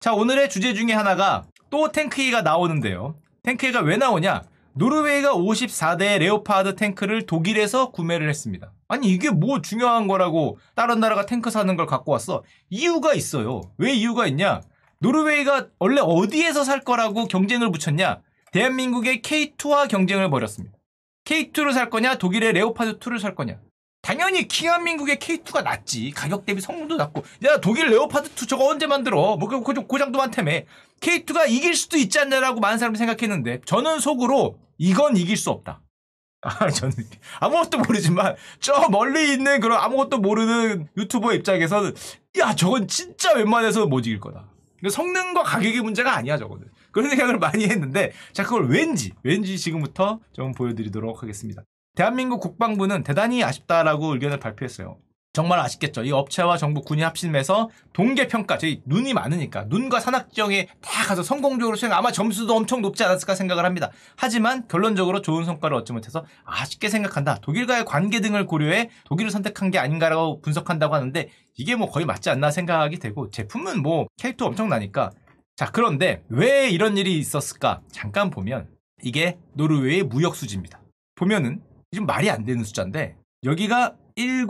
자, 오늘의 주제 중에 하나가 또 탱크 얘기가 나오는데요. 탱크 얘기가 왜 나오냐? 노르웨이가 54대 레오파드 탱크를 독일에서 구매를 했습니다. 아니 이게 뭐 중요한 거라고 다른 나라가 탱크 사는 걸 갖고 왔어? 이유가 있어요. 왜 이유가 있냐? 노르웨이가 원래 어디에서 살 거라고 경쟁을 붙였냐? 대한민국의 K2와 경쟁을 벌였습니다. K2를 살 거냐? 독일의 레오파드 2를 살 거냐? 당연히 킹한민국의 K2가 낫지. 가격 대비 성능도 낫고. 야, 독일 레오파드 2 저거 언제 만들어? 뭐, 그, 그 고장도 많다며. K2가 이길 수도 있지 않냐라고 많은 사람이 생각했는데, 저는 속으로 이건 이길 수 없다. 아, 저는 아무것도 모르지만, 저 멀리 있는 그런 아무것도 모르는 유튜버 입장에서는, 야, 저건 진짜 웬만해서 못 이길 거다. 성능과 가격의 문제가 아니야, 저거는. 그런 생각을 많이 했는데, 자, 그걸 왠지, 왠지 지금부터 좀 보여드리도록 하겠습니다. 대한민국 국방부는 대단히 아쉽다라고 의견을 발표했어요. 정말 아쉽겠죠. 이 업체와 정부 군이 합심해서 동계 평가, 저희 눈이 많으니까 눈과 산악지형에 다 가서 성공적으로 수행 아마 점수도 엄청 높지 않았을까 생각을 합니다. 하지만 결론적으로 좋은 성과를 얻지 못해서 아쉽게 생각한다. 독일과의 관계 등을 고려해 독일을 선택한 게 아닌가라고 분석한다고 하는데 이게 뭐 거의 맞지 않나 생각이 되고 제품은 뭐 캐릭터 엄청나니까 자 그런데 왜 이런 일이 있었을까 잠깐 보면 이게 노르웨이의 무역 수지입니다. 보면은 지금 말이 안 되는 숫자인데 여기가 100,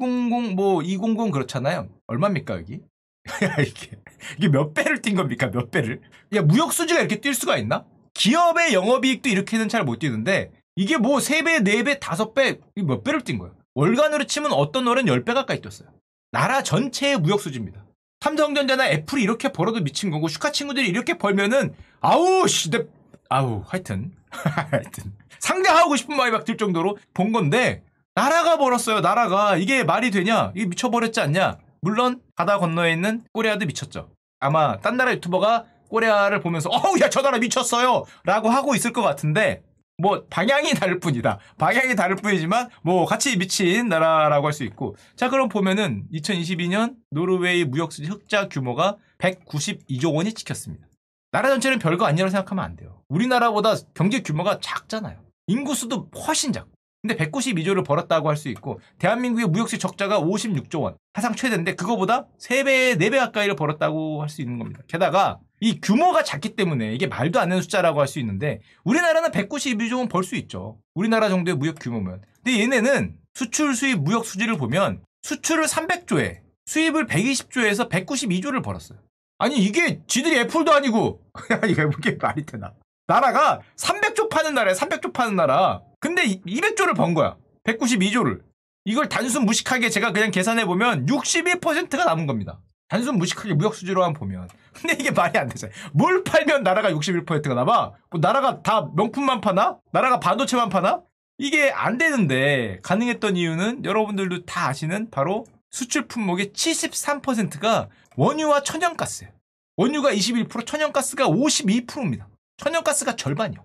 뭐, 200 그렇잖아요. 얼마입니까, 여기? 이게, 이게 몇 배를 뛴 겁니까? 몇 배를? 야, 무역 수지가 이렇게 뛸 수가 있나? 기업의 영업이익도 이렇게는 잘 못 뛰는데, 이게 뭐 3배, 4배, 5배, 몇 배를 뛴 거예요? 월간으로 치면 어떤 월은 10배 가까이 뛰었어요. 나라 전체의 무역 수지입니다. 삼성전자나 애플이 이렇게 벌어도 미친 거고, 슈카 친구들이 이렇게 벌면은, 아우, 씨, 내, 아우, 하여튼. 하여튼. 상대하고 싶은 마음이 막 들 정도로 본 건데, 나라가 벌었어요, 나라가. 이게 말이 되냐? 이게 미쳐버렸지 않냐? 물론, 바다 건너에 있는 꼬리아도 미쳤죠. 아마, 딴 나라 유튜버가 꼬리아를 보면서, 어우, 야, 저 나라 미쳤어요! 라고 하고 있을 것 같은데, 뭐, 방향이 다를 뿐이다. 방향이 다를 뿐이지만, 뭐, 같이 미친 나라라고 할 수 있고. 자, 그럼 보면은, 2022년 노르웨이 무역수지 흑자 규모가 192조 원이 찍혔습니다. 나라 전체는 별거 아니라고 생각하면 안 돼요. 우리나라보다 경제 규모가 작잖아요. 인구수도 훨씬 작고. 근데 192조를 벌었다고 할 수 있고 대한민국의 무역수 적자가 56조 원 사상 최대인데 그거보다 3배, 4배 가까이를 벌었다고 할 수 있는 겁니다. 게다가 이 규모가 작기 때문에 이게 말도 안 되는 숫자라고 할 수 있는데 우리나라는 192조 원 벌 수 있죠. 우리나라 정도의 무역 규모면. 근데 얘네는 수출 수입 무역 수지를 보면 수출을 300조에 수입을 120조에서 192조를 벌었어요. 아니 이게 지들이 애플도 아니고 이게 말이 되나? 나라가 300조 파는 나라야 300조 파는 나라. 근데 200조를 번 거야. 192조를. 이걸 단순 무식하게 제가 그냥 계산해 보면 61%가 남은 겁니다. 단순 무식하게 무역 수지로만 보면. 근데 이게 말이 안 되잖아요. 뭘 팔면 나라가 61%가 남아? 뭐 나라가 다 명품만 파나? 나라가 반도체만 파나? 이게 안 되는데 가능했던 이유는 여러분들도 다 아시는 바로 수출 품목의 73%가 원유와 천연가스예요. 원유가 21%, 천연가스가 52%입니다. 천연가스가 절반이요.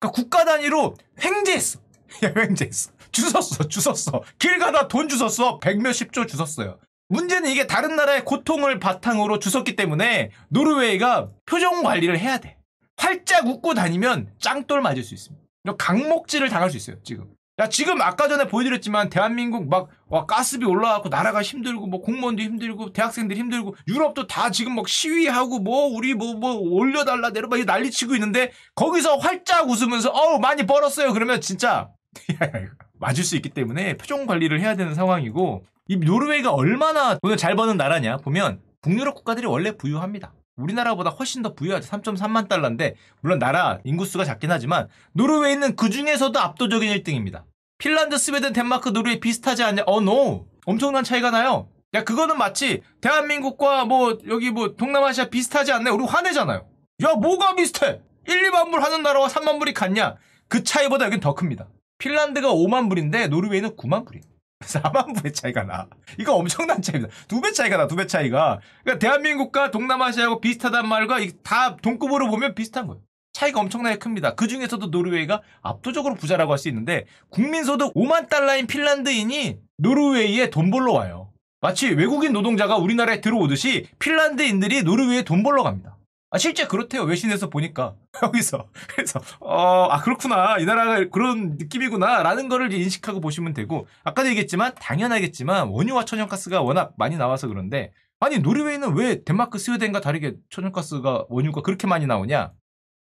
그러니까 국가 단위로 횡재했어. 야, 횡재했어. 주웠어, 주웠어. 길 가다 돈 주웠어. 백몇십 조 주웠어요. 문제는 이게 다른 나라의 고통을 바탕으로 주웠기 때문에 노르웨이가 표정 관리를 해야 돼. 활짝 웃고 다니면 짱돌 맞을 수 있습니다. 강목질을 당할 수 있어요, 지금. 야, 지금 아까 전에 보여드렸지만 대한민국 막, 와, 가스비 올라가고 나라가 힘들고 뭐 공무원도 힘들고 대학생들 힘들고 유럽도 다 지금 막 시위하고 뭐 우리 뭐, 뭐 올려달라 내려봐 이 난리치고 있는데 거기서 활짝 웃으면서 어우, 많이 벌었어요. 그러면 진짜 맞을 수 있기 때문에 표정 관리를 해야 되는 상황이고 이 노르웨이가 얼마나 돈을 잘 버는 나라냐 보면 북유럽 국가들이 원래 부유합니다. 우리나라보다 훨씬 더 부유하죠. 3.3만 달러인데 물론 나라 인구수가 작긴 하지만 노르웨이는 그 중에서도 압도적인 1등입니다. 핀란드, 스웨덴, 덴마크, 노르웨이 비슷하지 않냐? 어, no. 엄청난 차이가 나요. 야, 그거는 마치 대한민국과 뭐 여기 뭐 동남아시아 비슷하지 않냐. 우리 화내잖아요. 야, 뭐가 비슷해? 1, 2만 불 하는 나라와 3만 불이 같냐? 그 차이보다 여긴 더 큽니다. 핀란드가 5만 불인데 노르웨이는 9만 불이에요. 4만 불의 차이가 나. 이거 엄청난 차이입니다. 두 배 차이가 나, 두 배 차이가. 그러니까 대한민국과 동남아시아하고 비슷하단 말과 다 동급으로 보면 비슷한 거예요. 차이가 엄청나게 큽니다. 그 중에서도 노르웨이가 압도적으로 부자라고 할 수 있는데 국민소득 5만 달러인 핀란드인이 노르웨이에 돈 벌러 와요. 마치 외국인 노동자가 우리나라에 들어오듯이 핀란드인들이 노르웨이에 돈 벌러 갑니다. 아, 실제 그렇대요. 외신에서 보니까. 여기서. 그래서, 어, 아, 그렇구나. 이 나라가 그런 느낌이구나. 라는 거를 인식하고 보시면 되고, 아까도 얘기했지만, 당연하겠지만, 원유와 천연가스가 워낙 많이 나와서 그런데, 아니 노르웨이는 왜 덴마크, 스웨덴과 다르게 천연가스가 원유가 그렇게 많이 나오냐?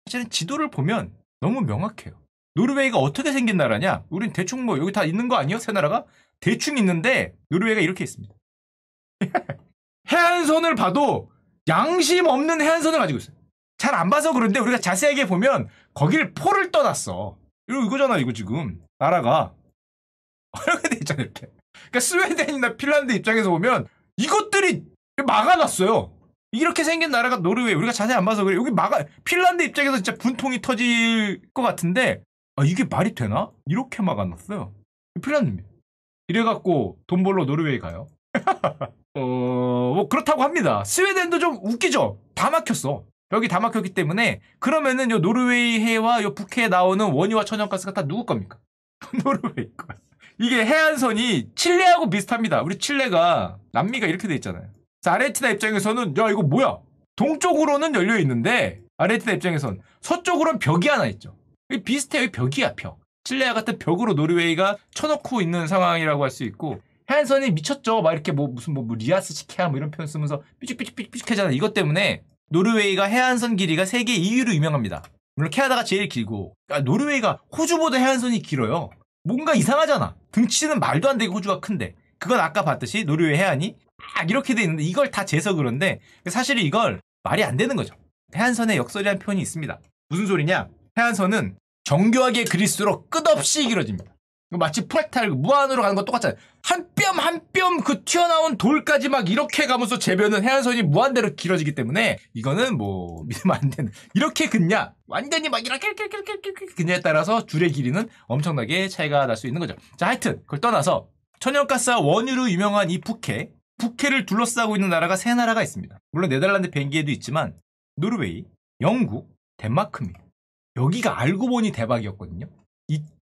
사실은 지도를 보면 너무 명확해요. 노르웨이가 어떻게 생긴 나라냐? 우린 대충 뭐 여기 다 있는 거 아니에요? 세 나라가? 대충 있는데 노르웨이가 이렇게 있습니다. 해안선을 봐도 양심 없는 해안선을 가지고 있어요. 잘 안 봐서 그런데 우리가 자세하게 보면 거길 포를 떠났어. 이거 이거잖아 이거 지금 나라가 이렇게 돼 있잖아 이렇게. 그러니까 스웨덴이나 핀란드 입장에서 보면 이것들이 막아놨어요. 이렇게 생긴 나라가 노르웨이. 우리가 자세히 안 봐서 그래. 여기 막아 핀란드 입장에서 진짜 분통이 터질 것 같은데 아, 이게 말이 되나? 이렇게 막아놨어요. 핀란드입니다. 이래갖고 돈 벌러 노르웨이 가요. 어, 뭐 그렇다고 합니다. 스웨덴도 좀 웃기죠? 다 막혔어. 여기 다 막혔기 때문에 그러면은 요 노르웨이 해와 요 북해에 나오는 원유와 천연가스가 다 누구 겁니까? 노르웨이 거. 이게 해안선이 칠레하고 비슷합니다. 우리 칠레가 남미가 이렇게 돼 있잖아요. 아르헨티나 입장에서는 야 이거 뭐야? 동쪽으로는 열려 있는데 아르헨티나 입장에선 서쪽으로는 벽이 하나 있죠. 비슷해요. 벽이야 벽. 칠레와 같은 벽으로 노르웨이가 쳐놓고 있는 상황이라고 할 수 있고 해안선이 미쳤죠. 막 이렇게 뭐 무슨 뭐, 뭐 리아스식 해안 뭐 이런 표현 쓰면서 삐죽삐죽삐죽삐죽하잖아. 이것 때문에 노르웨이가 해안선 길이가 세계 2위로 유명합니다. 물론 캐나다가 제일 길고 그러니까 노르웨이가 호주보다 해안선이 길어요. 뭔가 이상하잖아. 등치는 말도 안 되게 호주가 큰데 그건 아까 봤듯이 노르웨이 해안이 막 이렇게 돼 있는데 이걸 다 재서 그런데 사실 이걸 말이 안 되는 거죠. 해안선에 역설이라는 표현이 있습니다. 무슨 소리냐? 해안선은 정교하게 그릴수록 끝없이 길어집니다. 마치 프랙탈 무한으로 가는 거 똑같잖아요. 한 뼘 한 뼘 그 튀어나온 돌까지 막 이렇게 가면서 재변은 해안선이 무한대로 길어지기 때문에 이거는 뭐 믿으면 안 되는. 이렇게 긋냐? 완전히 막 이렇게 이렇게 이렇게 이렇게 긋냐에 따라서 줄의 길이는 엄청나게 차이가 날 수 있는 거죠. 자, 하여튼 그걸 떠나서 천연가스와 원유로 유명한 이 북해, 북해를 둘러싸고 있는 나라가 세 나라가 있습니다. 물론 네덜란드, 벨기에도 있지만 노르웨이, 영국, 덴마크입니다. 여기가 알고 보니 대박이었거든요.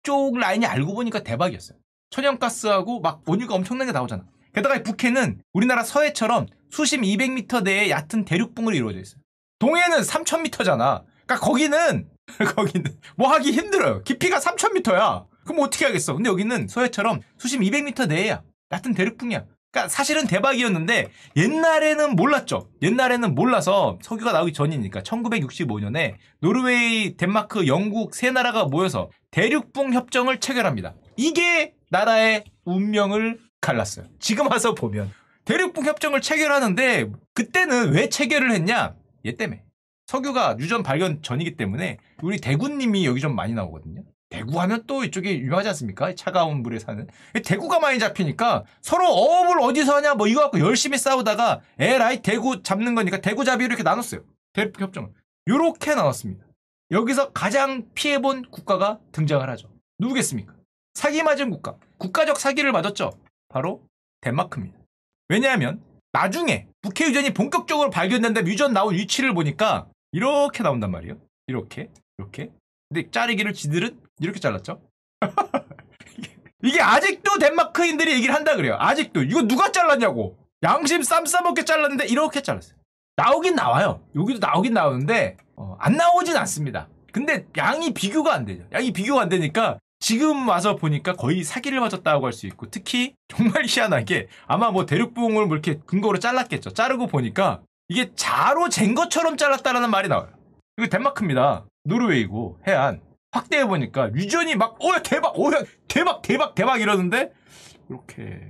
이쪽 라인이 알고 보니까 대박이었어요. 천연가스하고 막 원유가 엄청나게 나오잖아. 게다가 북해는 우리나라 서해처럼 수심 200m 내에 얕은 대륙붕으로 이루어져 있어요. 동해는 3000m잖아. 그러니까 거기는 거기는 뭐 하기 힘들어요. 깊이가 3000m야. 그럼 어떻게 하겠어? 근데 여기는 서해처럼 수심 200m 내야. 얕은 대륙붕이야. 그러니까 사실은 대박이었는데 옛날에는 몰랐죠. 옛날에는 몰라서 석유가 나오기 전이니까 1965년에 노르웨이, 덴마크, 영국 세 나라가 모여서 대륙붕 협정을 체결합니다. 이게 나라의 운명을 갈랐어요. 지금 와서 보면 대륙붕 협정을 체결하는데 그때는 왜 체결을 했냐? 얘 때문에. 석유가 유전 발견 전이기 때문에 우리 대구님이 여기 좀 많이 나오거든요. 대구 하면 또 이쪽에 유명하지 않습니까? 차가운 물에 사는. 대구가 많이 잡히니까 서로 어업을 어디서 하냐 뭐 이거 갖고 열심히 싸우다가 에라이 대구 잡는 거니까 대구 잡이 이렇게 나눴어요. 대륙 협정을. 요렇게 나눴습니다. 여기서 가장 피해본 국가가 등장을 하죠. 누구겠습니까? 사기 맞은 국가. 국가적 사기를 맞았죠. 바로 덴마크입니다. 왜냐하면 나중에 북해 유전이 본격적으로 발견된다 유전 나온 위치를 보니까 이렇게 나온단 말이에요. 이렇게 이렇게. 근데 자르기를 지들은 이렇게 잘랐죠. 이게 아직도 덴마크인들이 얘기를 한다 그래요. 아직도 이거 누가 잘랐냐고. 양심 쌈 싸먹게 잘랐는데 이렇게 잘랐어요. 나오긴 나와요. 여기도 나오긴 나오는데 어, 안 나오진 않습니다. 근데 양이 비교가 안 되죠. 양이 비교가 안 되니까 지금 와서 보니까 거의 사기를 맞았다고 할 수 있고 특히 정말 희한하게 아마 뭐 대륙붕을 뭐 이렇게 근거로 잘랐겠죠. 자르고 보니까 이게 자로 잰 것처럼 잘랐다라는 말이 나와요. 이거 덴마크입니다. 노르웨이고 해안 확대해 보니까 유전이 막 오야 대박 오야 대박 대박 대박 이러는데 이렇게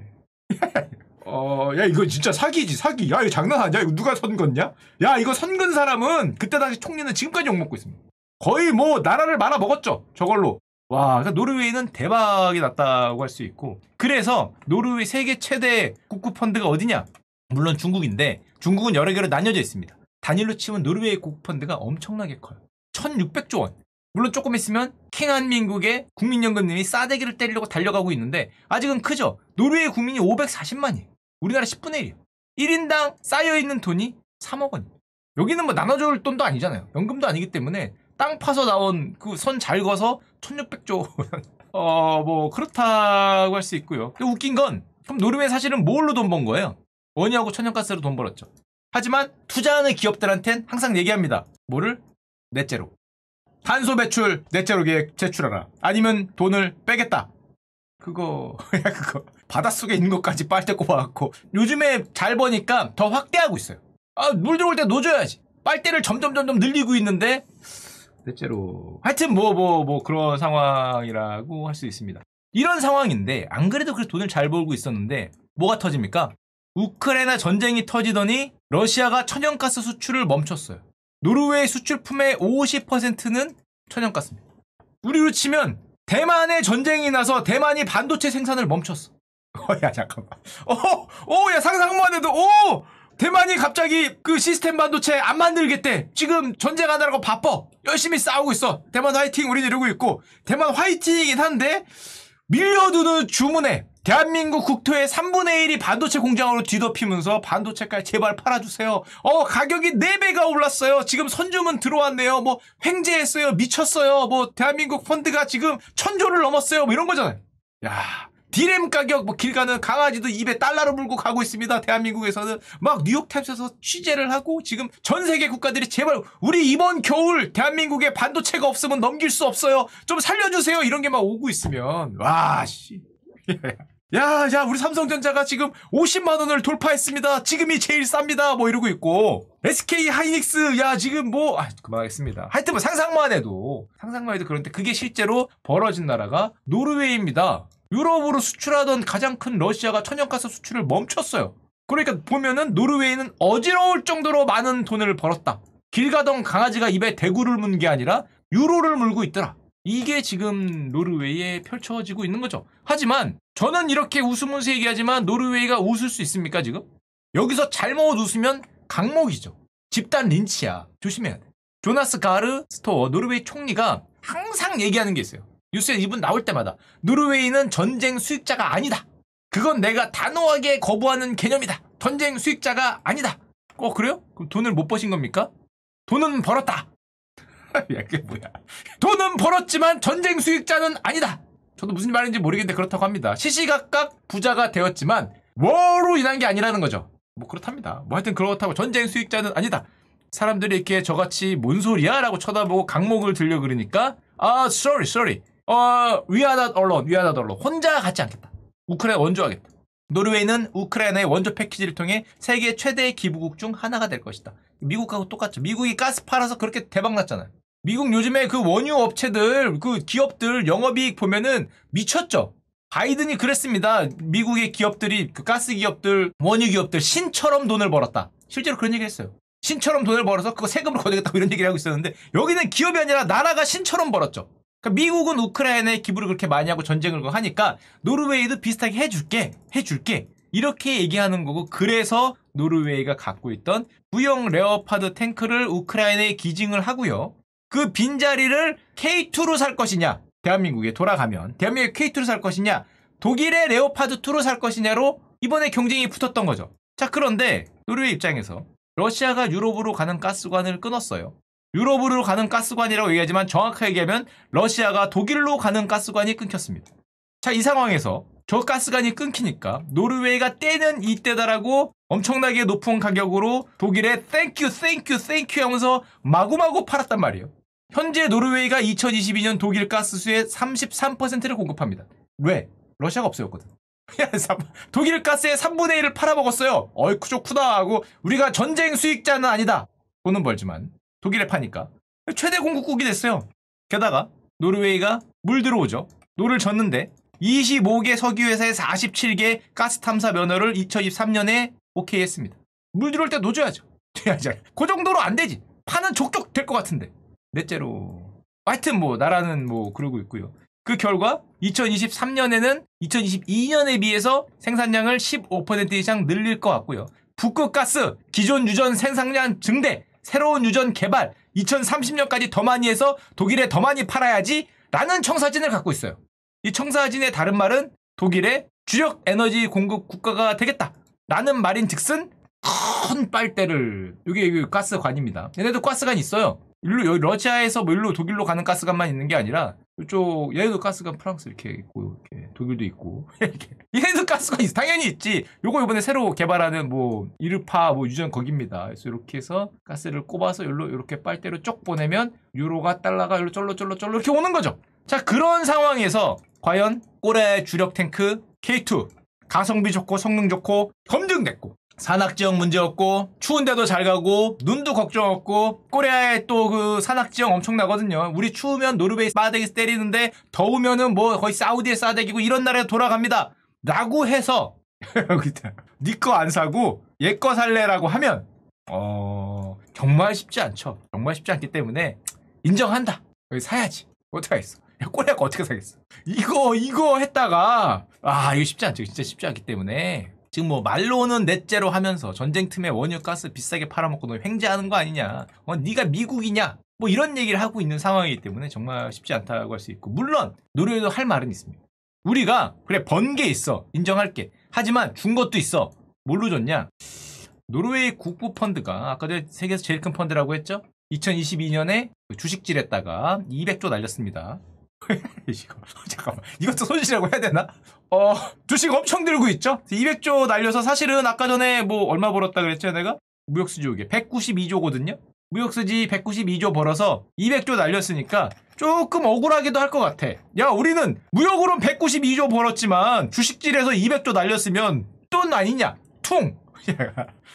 어, 야, 이거 진짜 사기지, 사기. 야, 이거 장난 아니야? 이거 누가 선건냐? 야, 이거 선건 사람은 그때 당시 총리는 지금까지 욕먹고 있습니다. 거의 뭐, 나라를 말아 먹었죠. 저걸로. 와, 그러니까 노르웨이는 대박이 났다고 할 수 있고. 그래서 노르웨이 세계 최대 국구 펀드가 어디냐? 물론 중국인데, 중국은 여러 개로 나뉘어져 있습니다. 단일로 치면 노르웨이 국부 펀드가 엄청나게 커요. 1600조 원. 물론 조금 있으면 킹한민국의 국민연금님이 싸대기를 때리려고 달려가고 있는데 아직은 크죠. 노르웨이 국민이 540만이에요. 우리나라 10분의 1이에요. 1인당 쌓여있는 돈이 3억 원입니다. 여기는 뭐 나눠줄 돈도 아니잖아요. 연금도 아니기 때문에 땅 파서 나온 그 선 잘 거서 1600조 어뭐 그렇다고 할 수 있고요. 웃긴 건 그럼 노르웨이 사실은 뭘로 돈 번 거예요? 원유하고 천연가스로 돈 벌었죠. 하지만 투자하는 기업들한텐 항상 얘기합니다. 뭐를? 넷째로. 탄소 배출 넷째로 계획 제출하라. 아니면 돈을 빼겠다. 그거 야 그거 바닷속에 있는 것까지 빨대 꼽아갖고 요즘에 잘 보니까 더 확대하고 있어요. 아, 물 들어올 때 놓줘야지. 빨대를 점점 점점 늘리고 있는데 대체로 하여튼 뭐뭐 뭐 그런 상황이라고 할 수 있습니다. 이런 상황인데 안 그래도 그렇게 돈을 잘 벌고 있었는데 뭐가 터집니까? 우크라이나 전쟁이 터지더니 러시아가 천연가스 수출을 멈췄어요. 노르웨이 수출품의 50%는 천연가스입니다. 우리로 치면 대만의 전쟁이 나서 대만이 반도체 생산을 멈췄어. 어, 야, 잠깐만. 어, 어, 야, 상상만 해도, 오! 대만이 갑자기 그 시스템 반도체 안 만들겠대. 지금 전쟁 하느라고 바빠. 열심히 싸우고 있어. 대만 화이팅 우린 이러고 있고. 대만 화이팅이긴 한데, 밀려드는 주문에 대한민국 국토의 3분의 1이 반도체 공장으로 뒤덮이면서 반도체까지 제발 팔아주세요. 어, 가격이 4배가 올랐어요. 지금 선주문 들어왔네요. 뭐, 횡재했어요. 미쳤어요. 뭐, 대한민국 펀드가 지금 천조를 넘었어요. 뭐 이런 거잖아요. 야, 디램 가격 뭐 길 가는 강아지도 입에 달러를 물고 가고 있습니다. 대한민국에서는 막 뉴욕타임스에서 취재를 하고 지금 전 세계 국가들이 제발 우리 이번 겨울 대한민국에 반도체가 없으면 넘길 수 없어요. 좀 살려주세요. 이런 게 막 오고 있으면 와 씨. 야, 야, 우리 삼성전자가 지금 50만 원을 돌파했습니다. 지금이 제일 쌉니다. 뭐 이러고 있고. SK 하이닉스, 야, 지금 뭐, 아, 그만하겠습니다. 하여튼 뭐 상상만 해도, 상상만 해도 그런데 그게 실제로 벌어진 나라가 노르웨이입니다. 유럽으로 수출하던 가장 큰 러시아가 천연가스 수출을 멈췄어요. 그러니까 보면은 노르웨이는 어지러울 정도로 많은 돈을 벌었다. 길 가던 강아지가 입에 대구를 문 게 아니라 유로를 물고 있더라. 이게 지금 노르웨이에 펼쳐지고 있는 거죠. 하지만 저는 이렇게 웃으면서 얘기하지만 노르웨이가 웃을 수 있습니까 지금? 여기서 잘못 웃으면 각목이죠. 집단 린치야. 조심해야 돼. 조나스 가르 스토어 노르웨이 총리가 항상 얘기하는 게 있어요. 뉴스에 이분 나올 때마다 노르웨이는 전쟁 수익자가 아니다. 그건 내가 단호하게 거부하는 개념이다. 전쟁 수익자가 아니다. 어 그래요? 그럼 돈을 못 버신 겁니까? 돈은 벌었다. 야 그게 뭐야? 돈은 벌었지만 전쟁 수익자는 아니다. 저도 무슨 말인지 모르겠는데 그렇다고 합니다. 시시각각 부자가 되었지만 뭐로 인한 게 아니라는 거죠. 뭐 그렇답니다. 뭐 하여튼 그렇다고 전쟁 수익자는 아니다. 사람들이 이렇게 저같이 뭔 소리야? 라고 쳐다보고 강목을 들려 그러니까 아 sorry sorry 어, 위아다 언론, 위아다 언론. 혼자 갖지 않겠다. 우크라이나 원조하겠다. 노르웨이는 우크라이나의 원조 패키지를 통해 세계 최대 기부국 중 하나가 될 것이다. 미국하고 똑같죠. 미국이 가스 팔아서 그렇게 대박 났잖아요. 미국 요즘에 그 원유 업체들, 그 기업들 영업이익 보면은 미쳤죠. 바이든이 그랬습니다. 미국의 기업들이 그 가스 기업들, 원유 기업들 신처럼 돈을 벌었다. 실제로 그런 얘기 했어요. 신처럼 돈을 벌어서 그거 세금을 걷어야겠다고 이런 얘기를 하고 있었는데 여기는 기업이 아니라 나라가 신처럼 벌었죠. 그러니까 미국은 우크라이나에 기부를 그렇게 많이 하고 전쟁을 하니까 노르웨이도 비슷하게 해줄게, 해줄게. 이렇게 얘기하는 거고 그래서 노르웨이가 갖고 있던 구형 레오파드 탱크를 우크라이나에 기증을 하고요. 그 빈자리를 K2로 살 것이냐 대한민국에 돌아가면 대한민국에 K2로 살 것이냐 독일의 레오파드 2로 살 것이냐로 이번에 경쟁이 붙었던 거죠. 자 그런데 노르웨이 입장에서 러시아가 유럽으로 가는 가스관을 끊었어요. 유럽으로 가는 가스관이라고 얘기하지만 정확하게 얘기하면 러시아가 독일로 가는 가스관이 끊겼습니다. 자, 이 상황에서 저 가스관이 끊기니까 노르웨이가 때는 이때다라고 엄청나게 높은 가격으로 독일에 thank you thank you thank you 하면서 마구마구 팔았단 말이에요. 현재 노르웨이가 2022년 독일 가스 수요의 33%를 공급합니다. 왜? 러시아가 없어졌거든. 독일 가스의 3분의 1을 팔아먹었어요. 어이쿠 좋구나 하고 우리가 전쟁 수익자는 아니다. 돈은 벌지만 독일에 파니까. 최대 공급국이 됐어요. 게다가 노르웨이가 물 들어오죠. 노를 저었는데 25개 석유회사의 47개 가스 탐사 면허를 2023년에 오케이 했습니다. 물 들어올 때 노 저어야죠. 그 정도로 안 되지. 파는 족족 될 것 같은데. 넷째로. 하여튼 뭐 나라는 뭐 그러고 있고요. 그 결과 2023년에는 2022년에 비해서 생산량을 15% 이상 늘릴 것 같고요. 북극 가스 기존 유전 생산량 증대 새로운 유전 개발 2030년까지 더 많이 해서 독일에 더 많이 팔아야지 라는 청사진을 갖고 있어요. 이 청사진의 다른 말은 독일의 주력 에너지 공급 국가가 되겠다. 라는 말인 즉슨 큰 빨대를 이게 가스관입니다. 얘네도 가스관 있어요. 일로 러시아에서 뭐 일로 독일로 가는 가스관만 있는 게 아니라 이쪽 얘도 가스관 프랑스 이렇게 있고 이렇게 독일도 있고. 이렇게. 얘도 가스관 있어 당연히 있지. 요거 이번에 새로 개발하는 뭐 이르파 뭐 유전 거기입니다. 그래서 이렇게 해서 가스를 꼽아서 여기로 이렇게 빨대로 쪽 보내면 유로가 달러가 여기로 쫄로 쫄로 쫄로 이렇게 오는 거죠. 자 그런 상황에서 과연 올해 주력 탱크 K2 가성비 좋고 성능 좋고 검증됐고 산악 지형 문제 없고 추운데도 잘 가고 눈도 걱정 없고 코리아에 또 그 산악 지형 엄청나거든요. 우리 추우면 노르웨이 싸대기 때리는데 더우면은 뭐 거의 사우디의 싸대기고 이런 나라에 돌아갑니다. 라고 해서 니거 안 사고 얘 거 살래라고 하면 어 정말 쉽지 않죠. 정말 쉽지 않기 때문에 인정한다. 여기 사야지. 어떡하겠어. 야, 꼬리가 어떻게 사겠어. 이거 이거 했다가 아 이거 쉽지 않죠. 진짜 쉽지 않기 때문에 지금 뭐 말로는 넷째로 하면서 전쟁 틈에 원유 가스 비싸게 팔아먹고 너 횡재하는 거 아니냐. 어 네가 미국이냐. 뭐 이런 얘기를 하고 있는 상황이기 때문에 정말 쉽지 않다고 할 수 있고 물론 노래도 할 말은 있습니다. 우리가 그래 번 게 있어 인정할게. 하지만 준 것도 있어. 뭘로 줬냐? 노르웨이 국부 펀드가 아까 전에 세계에서 제일 큰 펀드라고 했죠? 2022년에 주식질 했다가 200조 날렸습니다. 이거 잠깐만 이것도 손실이라고 해야 되나? 어 주식 엄청 들고 있죠? 200조 날려서 사실은 아까 전에 뭐 얼마 벌었다 그랬죠 내가? 무역수지 오게 192조거든요? 무역수지 192조 벌어서 200조 날렸으니까 조금 억울하기도 할 것 같아. 야 우리는 무역으로는 192조 벌었지만 주식질에서 200조 날렸으면 돈 아니냐? 퉁!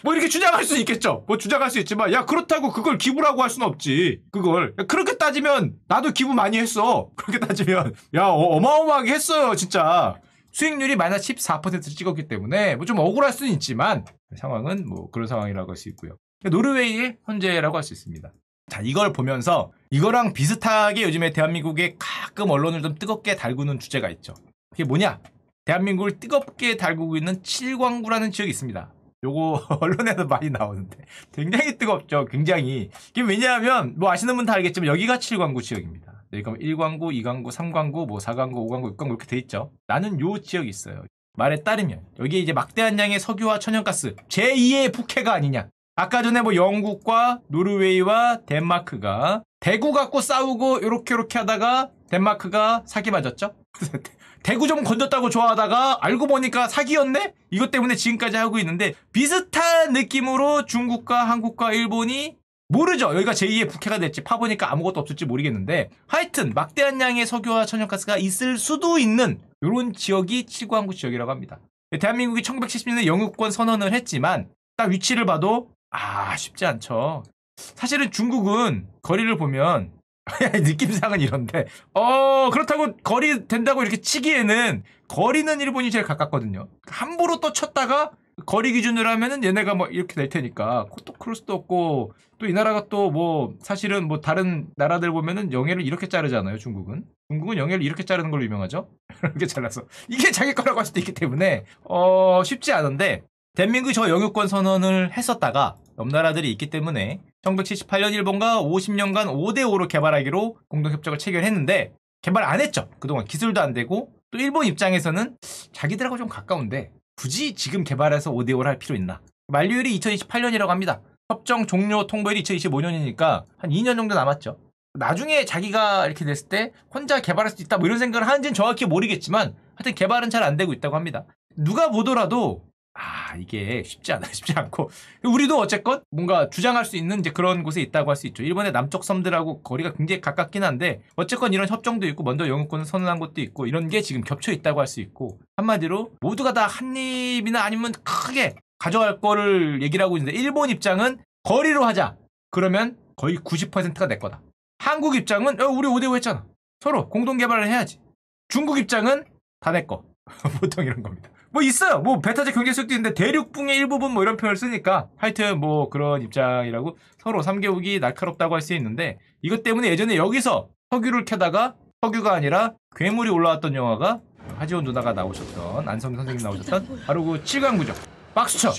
뭐 이렇게 주장할 수 있겠죠. 뭐 주장할 수 있지만 야 그렇다고 그걸 기부라고 할 수는 없지. 그걸 야, 그렇게 따지면 나도 기부 많이 했어. 그렇게 따지면 야 어, 마어마하게 했어요 진짜. 수익률이 마이너스 14%를 찍었기 때문에 뭐 좀 억울할 수는 있지만 상황은 뭐 그런 상황이라고 할 수 있고요. 노르웨이의 현재라고 할 수 있습니다. 자 이걸 보면서 이거랑 비슷하게 요즘에 대한민국에 가끔 언론을 좀 뜨겁게 달구는 주제가 있죠. 그게 뭐냐? 대한민국을 뜨겁게 달구고 있는 칠광구라는 지역이 있습니다. 요거 언론에도 많이 나오는데 굉장히 뜨겁죠. 굉장히. 이게 왜냐하면 뭐 아시는 분 다 알겠지만 여기가 7광구 지역입니다. 여기가 1광구, 2광구, 3광구, 뭐 4광구, 5광구, 6광구 이렇게 돼 있죠. 나는 요 지역이 있어요. 말에 따르면 여기에 이제 막대한 양의 석유와 천연가스 제2의 북해가 아니냐. 아까 전에 뭐 영국과 노르웨이와 덴마크가 대구 갖고 싸우고 요렇게 요렇게 하다가 덴마크가 사기 맞았죠. 대구 좀 건졌다고 좋아하다가 알고 보니까 사기였네? 이것 때문에 지금까지 하고 있는데 비슷한 느낌으로 중국과 한국과 일본이 모르죠. 여기가 제2의 북해가 됐지. 파보니까 아무것도 없을지 모르겠는데 하여튼 막대한 양의 석유와 천연가스가 있을 수도 있는 이런 지역이 칠구항구 지역이라고 합니다. 대한민국이 1970년에 영유권 선언을 했지만 딱 위치를 봐도 아 쉽지 않죠. 사실은 중국은 거리를 보면 느낌상은 이런데. 어 그렇다고 거리 된다고 이렇게 치기에는 거리는 일본이 제일 가깝거든요. 함부로 또 쳤다가 거리 기준으로 하면은 얘네가 뭐 이렇게 될 테니까. 또 그럴 수도 없고. 또 이 나라가 또 뭐 사실은 뭐 다른 나라들 보면은 영해를 이렇게 자르잖아요 중국은. 중국은 영해를 이렇게 자르는 걸로 유명하죠? 이렇게 잘라서. 이게 자기 거라고 할 수도 있기 때문에 어 쉽지 않은데. 대한민국이 저 영유권 선언을 했었다가 옆 나라들이 있기 때문에 1978년 일본과 50년간 5대5로 개발하기로 공동협정을 체결했는데 개발 안 했죠. 그동안 기술도 안 되고 또 일본 입장에서는 자기들하고 좀 가까운데 굳이 지금 개발해서 5대5를 할 필요 있나. 만료일이 2028년이라고 합니다. 협정 종료 통보일이 2025년이니까 한 2년 정도 남았죠. 나중에 자기가 이렇게 됐을 때 혼자 개발할 수 있다 뭐 이런 생각을 하는지는 정확히 모르겠지만 하여튼 개발은 잘 안 되고 있다고 합니다. 누가 보더라도 아 이게 쉽지 않아 쉽지 않고. 우리도 어쨌건 뭔가 주장할 수 있는 이제 그런 곳에 있다고 할 수 있죠. 일본의 남쪽 섬들하고 거리가 굉장히 가깝긴 한데 어쨌건 이런 협정도 있고 먼저 영유권을 선언한 것도 있고 이런 게 지금 겹쳐 있다고 할 수 있고 한마디로 모두가 다 한입이나 아니면 크게 가져갈 거를 얘기를 하고 있는데 일본 입장은 거리로 하자. 그러면 거의 90%가 내 거다. 한국 입장은 어, 우리 5대5 했잖아. 서로 공동 개발을 해야지. 중국 입장은 다 내 거. 보통 이런 겁니다 뭐 있어요. 뭐 베타적 경제수도 있는데 대륙붕의 일부분 뭐 이런 표현을 쓰니까 하여튼 뭐 그런 입장이라고 서로 3개국이 날카롭다고 할 수 있는데 이것 때문에 예전에 여기서 석유를 캐다가 석유가 아니라 괴물이 올라왔던 영화가 하지원 누나가 나오셨던 안성 선생님 나오셨던 바로 그 칠강구죠. 박수쳐.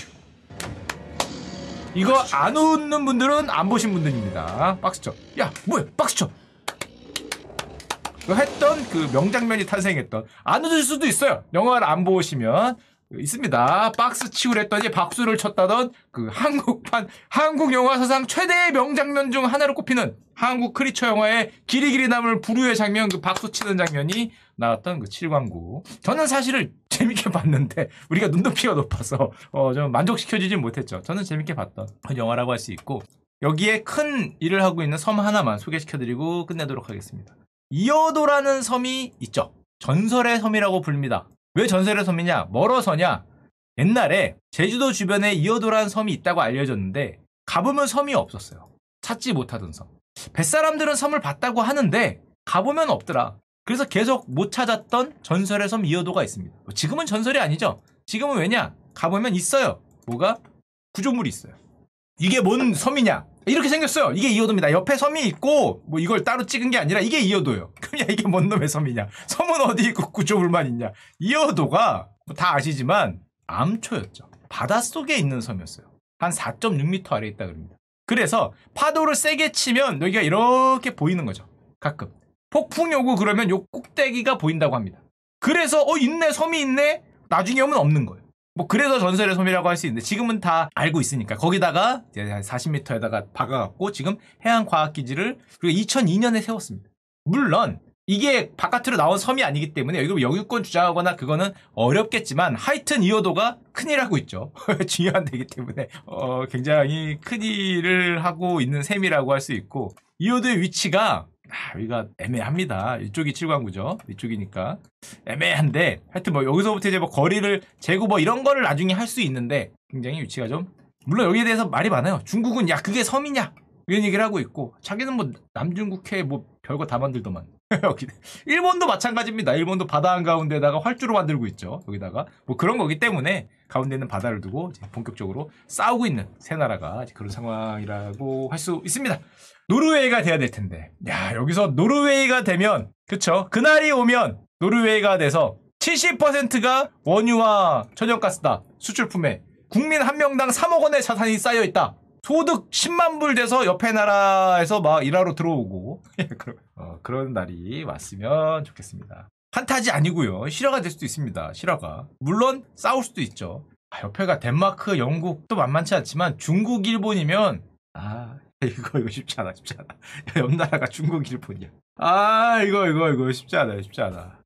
이거 안 웃는 분들은 안 보신 분들입니다. 박수쳐. 야 뭐야 박수쳐. 그 했던 그 명장면이 탄생했던 안 웃을 수도 있어요. 영화를 안 보시면 있습니다. 박스 치우를 했더니 박수를 쳤다던 그 한국판 한국 영화 사상 최대의 명장면 중 하나로 꼽히는 한국 크리처 영화의 길이 길이 남을 부류의 장면 그 박수 치는 장면이 나왔던 그 칠광구. 저는 사실을 재밌게 봤는데 우리가 눈높이가 높아서 어 좀 만족시켜주진 못했죠. 저는 재밌게 봤던 영화라고 할 수 있고 여기에 큰 일을 하고 있는 섬 하나만 소개시켜드리고 끝내도록 하겠습니다. 이어도라는 섬이 있죠. 전설의 섬이라고 불립니다. 왜 전설의 섬이냐? 멀어서냐? 옛날에 제주도 주변에 이어도라는 섬이 있다고 알려졌는데 가보면 섬이 없었어요. 찾지 못하던 섬. 뱃사람들은 섬을 봤다고 하는데 가보면 없더라. 그래서 계속 못 찾았던 전설의 섬 이어도가 있습니다. 뭐 지금은 전설이 아니죠. 지금은 왜냐? 가보면 있어요. 뭐가? 구조물이 있어요. 이게 뭔 섬이냐? 이렇게 생겼어요. 이게 이어도입니다. 옆에 섬이 있고 뭐 이걸 따로 찍은 게 아니라 이게 이어도예요. 그럼 야 이게 뭔 놈의 섬이냐? 섬은 어디 있고 구조물만 있냐? 이어도가 뭐 다 아시지만 암초였죠. 바닷속에 있는 섬이었어요. 한 4.6m 아래에 있다 그럽니다. 그래서 파도를 세게 치면 여기가 이렇게 보이는 거죠. 가끔. 폭풍이 오고 그러면 요 꼭대기가 보인다고 합니다. 그래서 어 있네 섬이 있네 나중에 오면 없는 거예요. 뭐 그래서 전설의 섬이라고 할 수 있는데 지금은 다 알고 있으니까 거기다가 이제 한 40m에다가 박아갖고 지금 해양과학기지를 그리고 2002년에 세웠습니다. 물론 이게 바깥으로 나온 섬이 아니기 때문에 여기 영유권 주장하거나 그거는 어렵겠지만 하여튼 이어도가 큰일 하고 있죠. 중요한 데이기 때문에 어, 굉장히 큰일을 하고 있는 셈이라고 할 수 있고 이어도의 위치가 아, 여기가 애매합니다. 이쪽이 칠광구죠. 이쪽이니까 애매한데 하여튼 뭐 여기서부터 이제 뭐 거리를 재고 뭐 이런 거를 나중에 할 수 있는데 굉장히 위치가 좀 물론 여기에 대해서 말이 많아요. 중국은 야 그게 섬이냐 이런 얘기를 하고 있고 자기는 뭐 남중국해 뭐 별거 다 만들더만 일본도 마찬가지입니다. 일본도 바다 한가운데다가 활주로 만들고 있죠. 여기다가 뭐 그런 거기 때문에 가운데 있는 바다를 두고 이제 본격적으로 싸우고 있는 세 나라가 이제 그런 상황이라고 할 수 있습니다. 노르웨이가 돼야 될 텐데. 야, 여기서 노르웨이가 되면, 그쵸? 그날이 오면 노르웨이가 돼서 70%가 원유와 천연가스다. 수출품에. 국민 한 명당 3억 원의 자산이 쌓여 있다. 소득 10만 불 돼서 옆에 나라에서 막 일하러 들어오고. 어, 그런 날이 왔으면 좋겠습니다. 판타지 아니고요. 실화가 될 수도 있습니다. 실화가. 물론 싸울 수도 있죠. 아, 옆에가 덴마크, 영국도 만만치 않지만 중국, 일본이면 아 이거 이거 쉽지 않아 쉽지 않아. 옆 나라가 중국 일본이야. 아 이거 이거 이거 쉽지 않아 쉽지 않아